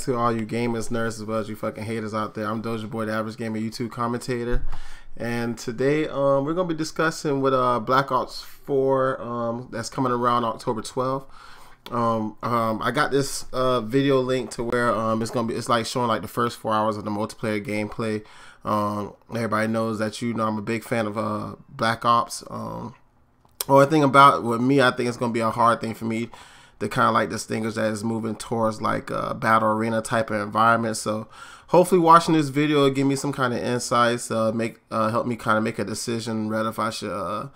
to all you gamers, nerds, as well as you fucking haters out there. I'm Dozierboy, the average gamer YouTube commentator, and today um, we're gonna be discussing with uh, Black Ops 4 um, that's coming around October 12th. Um, um, I got this uh, video link to where um, it's gonna be. It's like showing like the first four hours of the multiplayer gameplay. Um, everybody knows that you know I'm a big fan of uh, Black Ops. Um, only thing about with me, I think it's gonna be a hard thing for me to kind of like distinguish that is moving towards like a battle arena type of environment. So hopefully watching this video give me some kind of insights, uh, make uh, help me kind of make a decision whether if I should uh,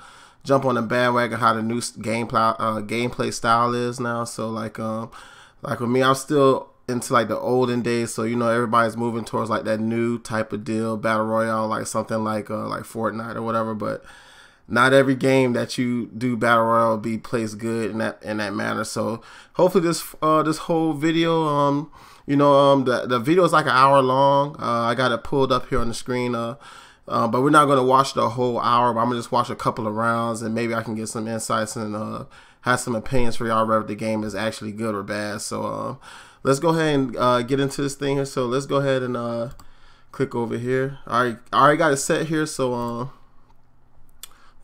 jump on the bandwagon how the new gameplay uh, gameplay style is now. So like um like with me, I'm still into like the olden days. So you know everybody's moving towards like that new type of deal, battle royale, like something like uh, like Fortnite or whatever. But not every game that you do battle royale be plays good in that in that manner. So hopefully this uh this whole video um you know um the the video is like an hour long. Uh, I got it pulled up here on the screen. Uh, uh, but we're not gonna watch the whole hour. But I'm gonna just watch a couple of rounds and maybe I can get some insights and uh have some opinions for y'all whether the game is actually good or bad. So uh, let's go ahead and uh, get into this thing here. So let's go ahead and uh click over here. All right, I already got it set here. So uh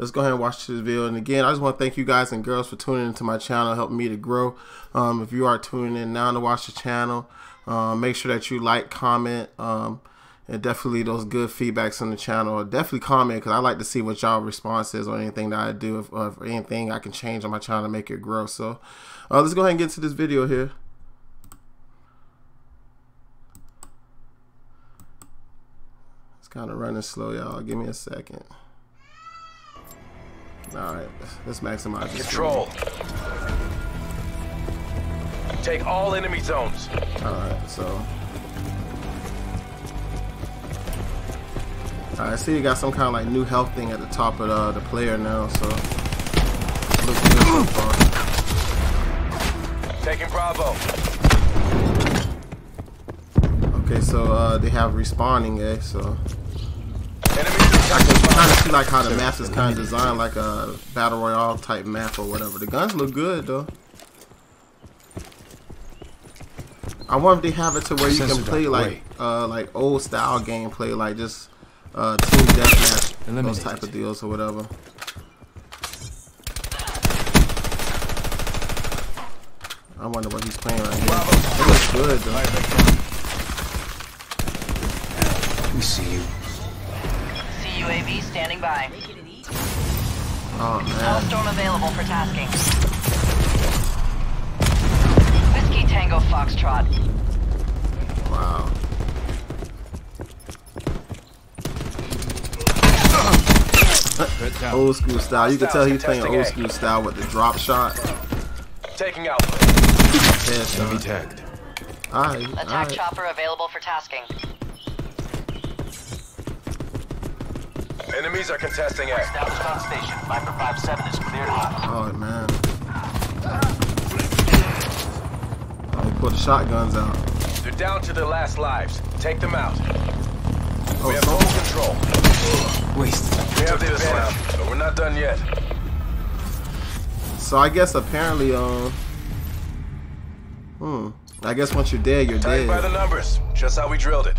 let's go ahead and watch this video. And again, I just want to thank you guys and girls for tuning into my channel, helping me to grow. Um, if you are tuning in now to watch the channel, um, make sure that you like, comment, um, and definitely those good feedbacks on the channel. Definitely comment because I like to see what y'all response is or anything that I do, if, if anything I can change on my channel to make it grow. So uh, let's go ahead and get to this video here. It's kind of running slow, y'all. Give me a second. Alright, let's maximize this. Control. Take all enemy zones. Alright, so. Alright, I see you got some kind of like new health thing at the top of the, the player now, so. Looks good so far. Taking Bravo. Okay, so uh, they have respawning, eh? So. Enemies I can kind of see like how the map is kind of designed like a battle royale type map or whatever. The guns look good though. I wonder if they have it to where you can play like uh like old style gameplay, like just uh team deathmatch, those type of deals or whatever. I wonder what he's playing right here. It looks good though. We see you. UAV standing by. Oh man. Hellstorm available for tasking. Whiskey Tango Foxtrot. Wow. old school style. You can tell he's playing old school style with the drop shot. Taking out. Enemy tagged. Alright, Attack alright. chopper available for tasking. Enemies are contesting A. Established on station. Viper 57 is cleared hot. Oh man. Oh, he pulled the shotguns out. They're down to their last lives. Take them out. Oh, We have so- full control. Wasted. We have the advantage, but we're not done yet. So I guess apparently, um, hmm. I guess once you're dead, you're Tight by the numbers. Just how we drilled it.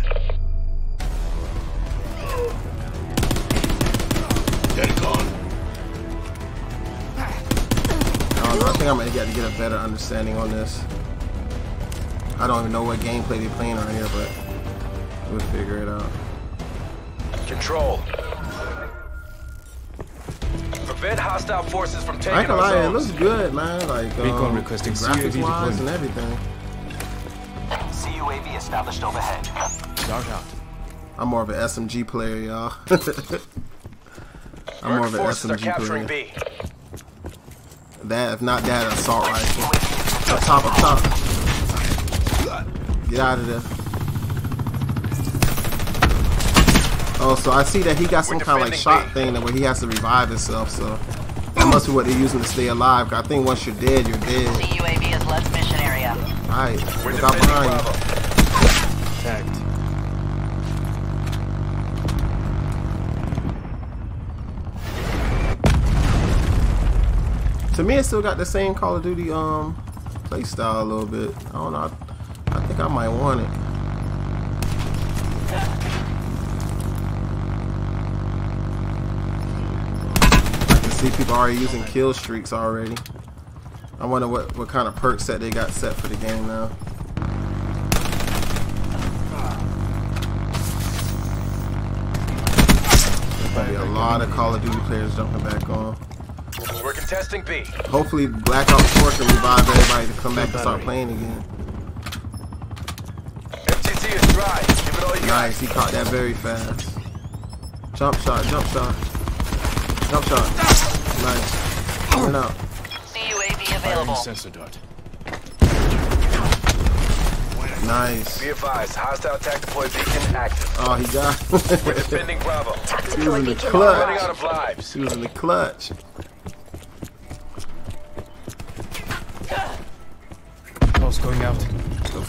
Think I'm gonna get to get a better understanding on this. I don't even know what gameplay they're playing on here, but we'll figure it out. Control. Prevent hostile forces from I ain't taking gonna our lie, it looks good, man. Like um, Recon requesting graphics CUAV wise and everything. CUAV established overhead. Dark out. I'm more of an SMG player, y'all. I'm more of an forces SMG capturing player. B. That, if not that, assault rifle. Up top, up top. Get out of there. Oh, so I see that he got some kind of like shot B. thing that where he has to revive himself. So that must be what they're using to stay alive. I think once you're dead, you're dead. CUAV has left mission area. All right, We're look out behind you. To me, it still got the same Call of Duty um play style a little bit. I don't know. I, I think I might want it. I can see people already using kill streaks already. I wonder what, what kind of perk set they got set for the game now. There's be a lot of Call of Duty players jumping back on. We're contesting B. Hopefully Black Ops 4 can revive everybody to come back and start playing again. FTC is dry. Give it all you got. Nice, he caught that very fast. Jump shot, jump shot. Jump shot. Nice. Coming out. CUAV Firing available. sensor dart. Nice. Be advised, hostile attack deploy beacon active. Oh, he got We're defending Bravo. He was in the clutch. out of lives. He was in the clutch.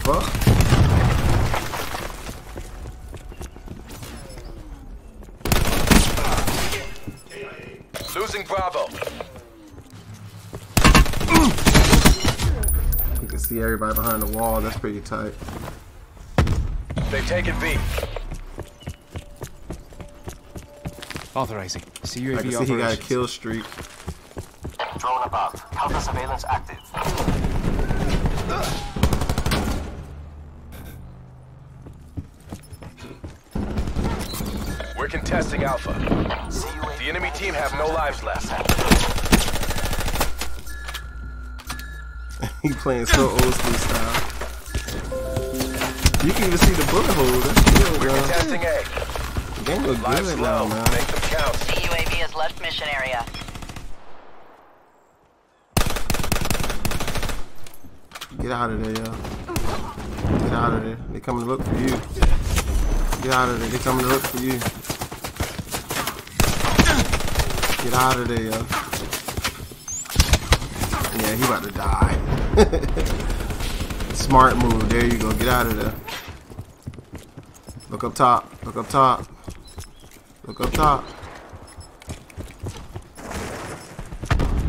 Fuck? Losing Bravo. You can see everybody behind the wall. That's pretty tight. They've taken B. Authorizing. See I CUAV can see he got a kill streak. Drone above. Counter surveillance active. We're contesting Alpha. The enemy team have no lives left. He playing so old school style. You can even see the bullet hole. That's good, We're man. contesting A. The game look Lives good now, low. man. Make them count. CUAV has left mission area. Get out of there, yo. Get out of there. They coming to look for you. Get out of there. They coming to look for you. Get out of there. Yeah, he about to die. Smart move. There you go. Get out of there. Look up top. Look up top. Look up top.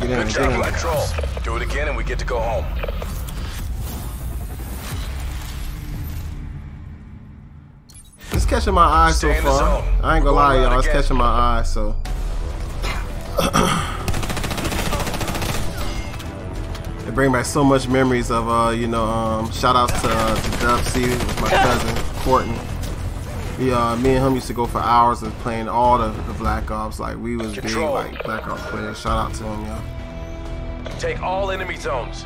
Get in. Good Get job, in. Do it again and we get to go home. It's catching my eye so Stay the far. I ain't gonna lie, y'all. It's catching my eye, so. Bring back so much memories of, uh, you know, um, shout outs to, uh, to Dub C, with my cousin, Courtney. We, uh, me and him used to go for hours of playing all the, the Black Ops. Like, we was Control. big, like, Black Ops players. Shout out to him, y'all. Take all enemy zones.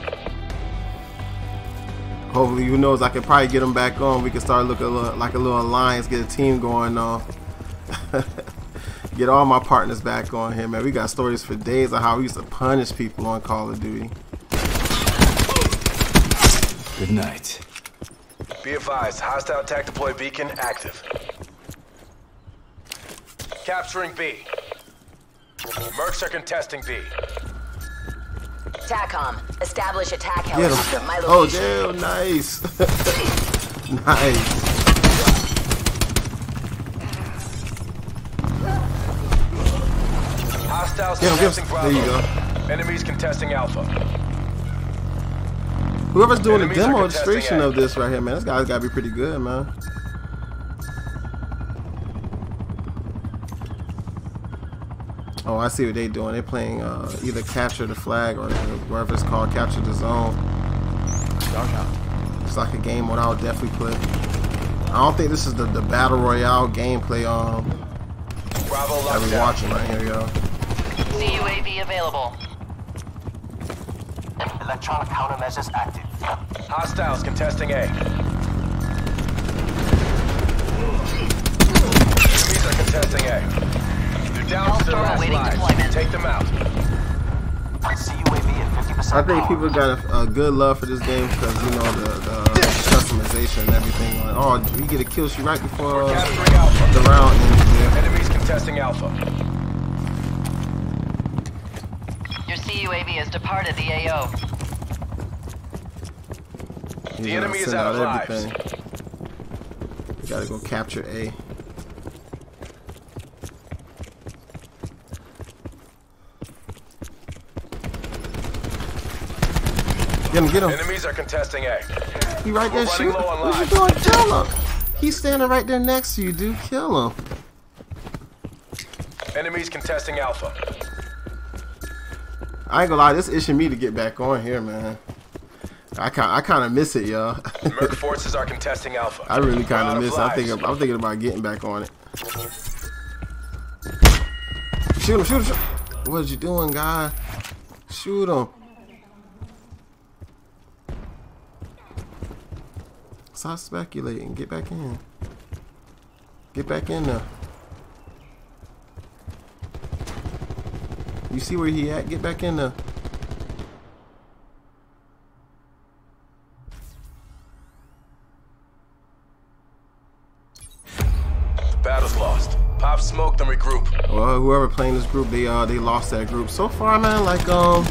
Hopefully, who knows? I can probably get them back on. We can start looking a little, like a little alliance, get a team going on. get all my partners back on here, man. We got stories for days of how we used to punish people on Call of Duty. Good night. Be advised, hostile attack deploy beacon active. Capturing B. Mercs are contesting B. TACOM, establish attack Get helicopter him. at my Oh, damn, nice. nice. Hostiles Get him, contesting. Bravo. There you go. Enemies contesting Alpha. Whoever's doing the Enemies are demonstration contesting of this right here, man, this guy's gotta be pretty good, man. Oh, I see what they're doing. They're playing uh, either capture the flag or whatever it's called, capture the zone. Dark out. It's like a game mode I would definitely play. I don't think this is the, the battle royale gameplay um Bravo that locked we're watching right here, yo. CUAV available. Electronic countermeasures active. Hostiles contesting A. Enemies are contesting A. They're down to their Hellstorm last awaiting lives. deployment. Take them out. CUAV at 50% I think power. people got a, a good love for this game because you know the, the customization and everything. Like, oh, we get a kill sheet right before uh, Alpha. the round ends. Yeah. Enemies contesting Alpha. Your CUAV has departed the AO. He's The enemy is out of out lives. everything. We gotta go capture A. Get him, get him. Enemies are contesting A. He right there We're running shooting. What you doing? Kill him. He's standing right there next to you, dude. Kill him. Enemies contesting Alpha. I ain't gonna lie, this itching me to get back on here, man. I kind I kind of miss it, y'all. Merc forces are contesting Alpha. I really kind of miss it. I'm lives. thinking I'm thinking about getting back on it. Shoot him! Shoot him! Shoot him. What you doing, guy? Shoot him! Stop speculating. Get back in. Get back in there. You see where he at? Get back in there. Whoever playing this group, they uh they lost that group. So far, man, like um,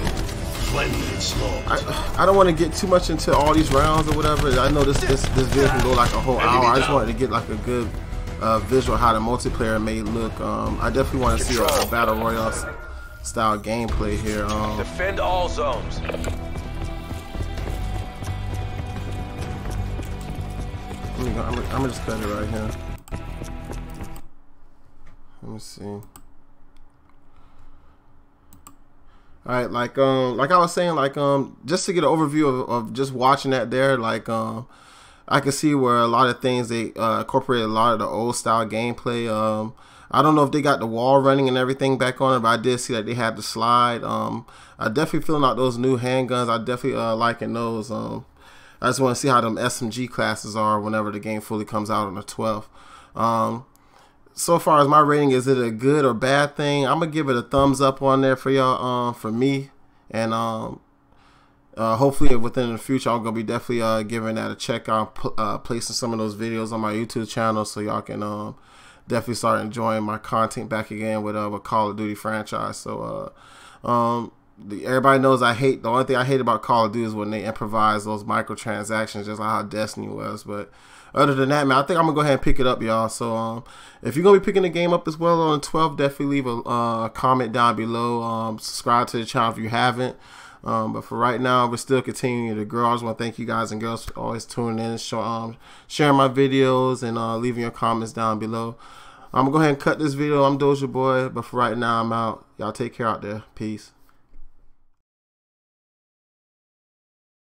I, I don't want to get too much into all these rounds or whatever. I know this this this video can go like a whole hour. I just wanted to get like a good uh, visual how the multiplayer may look. Um, I definitely want to see a, a battle royale style gameplay here. Um, Defend all zones. Let me go. I'm, gonna- I'm gonna just cut it right here. Let me see. All right, like um, like I was saying, like um, just to get an overview of, of just watching that there, like um, I can see where a lot of things they uh, incorporated a lot of the old style gameplay. Um, I don't know if they got the wall running and everything back on it, but I did see that they had the slide. Um, I definitely feeling out those new handguns. I definitely uh, liking those. Um, I just want to see how them SMG classes are whenever the game fully comes out on the 12th. Um, so far as my rating, is it a good or bad thing? I'm gonna give it a thumbs up on there for y'all, um, for me, and um, uh, hopefully within the future, I'm gonna be definitely uh giving that a check out, uh, placing some of those videos on my YouTube channel, so y'all can um definitely start enjoying my content back again with uh with Call of Duty franchise. So uh, um, everybody knows I hate the only thing I hate about Call of Duty is when they improvise those microtransactions, just like how Destiny was, but. Other than that, man, I think I'm gonna go ahead and pick it up, y'all. So, um, if you're gonna be picking the game up as well on the 12th, definitely leave a uh, comment down below. Um, subscribe to the channel if you haven't. Um, but for right now, we're still continuing to grow. I just want to thank you guys and girls for always tuning in, show, um, sharing my videos, and uh, leaving your comments down below. I'm gonna go ahead and cut this video. I'm Dozierboy, but for right now, I'm out. Y'all take care out there. Peace.